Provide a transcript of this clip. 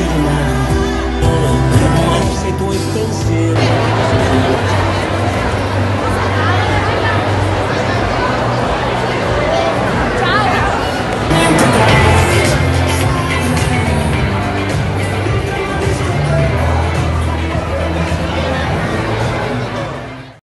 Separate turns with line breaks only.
you now.